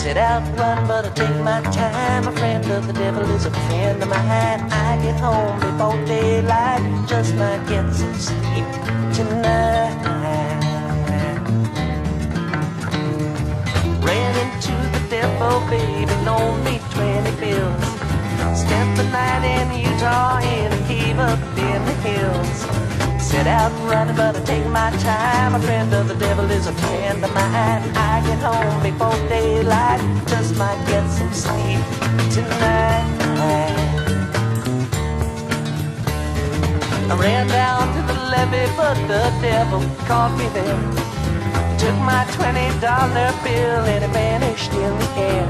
Set out running, but I take my time. A friend of the devil is a friend of mine. I get home before daylight, just might get some sleep tonight. Ran into the devil, baby, loaned me 20 bills. Spent the night in Utah in a cave up in the hills. Set out running, but I take my time. A friend of the devil is a friend of mine. I get home before daylight, just might get some sleep tonight. I ran down to the levee, but the devil caught me there. Took my twenty dollar bill and it vanished in the air.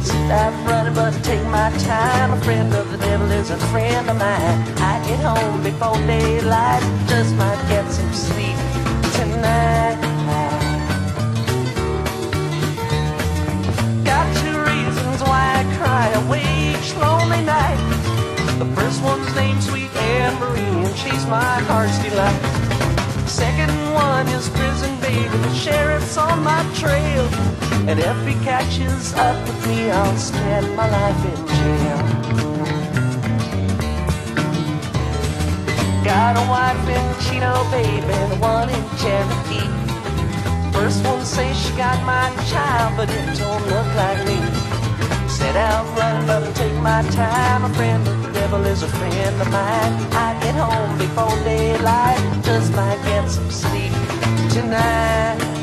Stop take my time. A friend of the devil is a friend of mine. I get home before daylight, just might get some sleep tonight. Got two reasons why I cry away each lonely night. The first one's named Sweet Anne Marie, and she's my heart's delight. Second one is prison baby, the sheriff's on my trail. And if he catches up with me, I'll spend my life in jail. Got a wife in Chino, baby, and one in Cherokee. First one says she got my child, but it don't look like me. Set out running, but I take my time. A friend of the devil is a friend of mine. I get home before daylight, just might get some sleep tonight.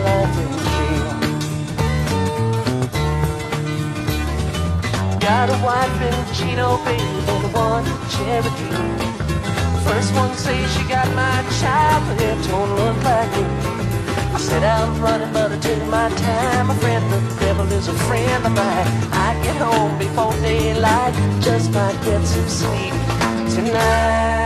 My. Got a wife in Chino, baby, and one in Cherokee. First one says she got my child, but it don't look like it. I set out running, but I took my time. A friend the devil is a friend of mine. I get home before daylight, just might get some sleep tonight.